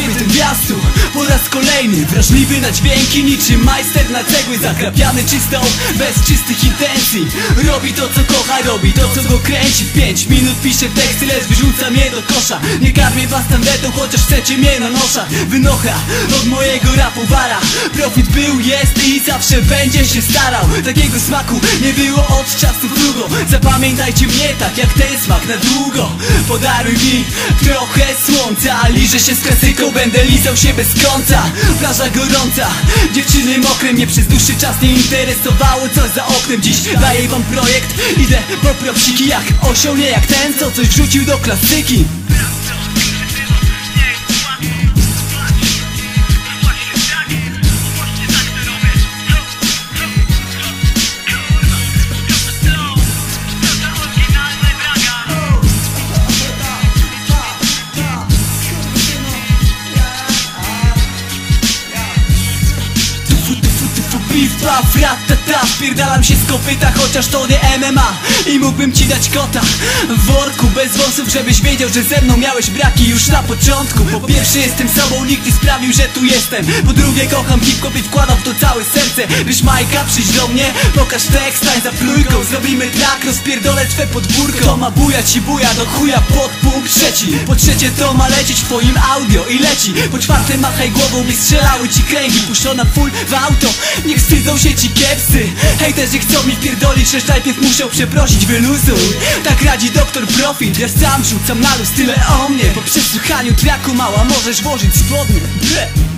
robię ten wjazd tu po raz kolejny. Wrażliwy na dźwięki niczym majster na cegły. Zakrapiany czystą, bez czystych intencji. Robi to co kocha, robi to co go kręci. W pięć minut pisze teksty, lecz wyrzuca mnie do kosza. Nie karmię was tandetą, chociaż chcecie mnie na nosza. Wynocha od mojego rapu wara. Profit był, jest i zawsze będzie się starał. Takiego smaku nie było od czasów długo Zapamiętajcie mnie tak jak ten smak na długo Podaruj mi trochę słońca. Liżę się z klasyką, będę lizał się bez końca. Plaża gorąca, dziewczyny mokre Mnie przez dłuższy czas nie interesowało co za oknem. Dziś daję wam projekt, idę po propsiki Jak osioł, nie jak ten, co coś wrzucił do klasyki tufu, pif, paf, ratata Wpierdalam się z kopyta, chociaż to nie MMA I mógłbym ci dać kota w worku bez wąsów Żebyś wiedział, że ze mną miałeś braki już na początku. Po pierwsze jestem sobą, nikt nie sprawił, że tu jestem. Po drugie kocham hip-hop i wkładam w to całe serce. Ryż Majka, przyjdź do mnie, pokaż tekst, stań za plujką Zrobimy trak, rozpierdolę twe podwórko. To ma bujać i buja do chuja pod punkt trzeci. Po trzecie to ma lecieć w twoim audio i leci. Po czwarte machaj głową, by strzelały ci kręgi. Puszczona full w auto, niech wstydzą się ci kiepscy Hejterzy chcą mi pierdolić, lecz najpierw muszą przeprosić, wyluzuj. Tak radzi doktor Profit, ja sam rzucam na luz tyle o mnie. Po przesłuchaniu traku mała możesz włożyć spodnie Ble.